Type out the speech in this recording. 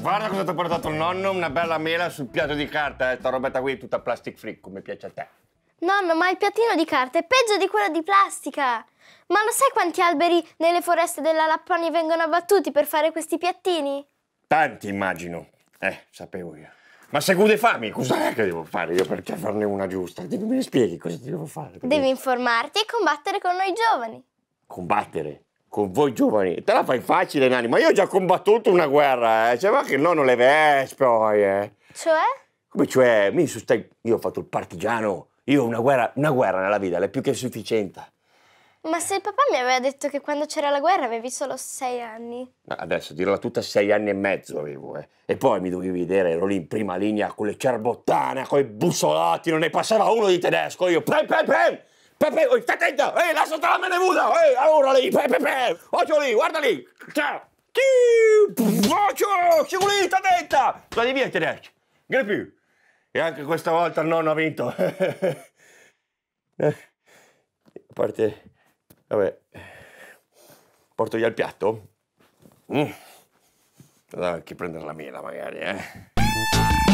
Guarda cosa ti ha portato il nonno, una bella mela sul piatto di carta, eh. Sta robetta qui tutta plastic free, come piace a te. Nonno, ma il piattino di carta è peggio di quello di plastica. Ma lo sai quanti alberi nelle foreste della Lapponia vengono abbattuti per fare questi piattini? Tanti, immagino. Eh, sapevo io. Ma se gude fami, cos'è che devo fare io per farne una giusta? Ne spieghi cosa devo fare? Devi informarti e combattere con noi giovani. Combattere con voi giovani. Te la fai facile, Nani, ma io ho già combattuto una guerra, eh. Cioè, ma che no, non le vespe poi, eh. Cioè? Come cioè, mi stai... Io ho fatto il partigiano. Io una guerra, una guerra nella vita, è più che sufficiente. Ma se il papà mi aveva detto che quando c'era la guerra avevi solo sei anni. Adesso dirla tutta sei anni e mezzo avevo, eh. E poi mi dovevi vedere, ero lì in prima linea con le cerbottane, con i bussolati, non ne passava uno di tedesco. Io, pre, pre, pre, pre, oh, stai attento, ehi, la menemuda, ehi, allora lì, pre, pre, occhio lì, guarda lì, ciao, occhio, lì, stai attenta, vai via tedeschi, vieni più. E anche questa volta il nonno ha vinto. A parte, vabbè, porto via il piatto. Mm. Vado anche a prendere la mela magari, eh.